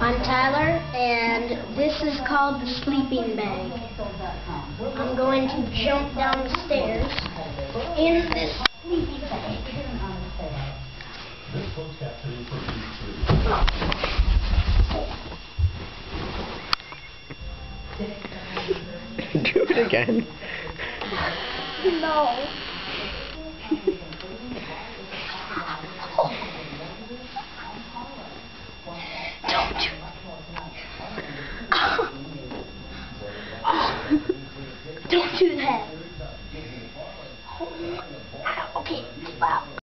I'm Tyler, and this is called the sleeping bag. I'm going to jump down the stairs in this sleeping bag. This closed captioning for you three. Do it again. No. Two heads. Oh, okay, wow.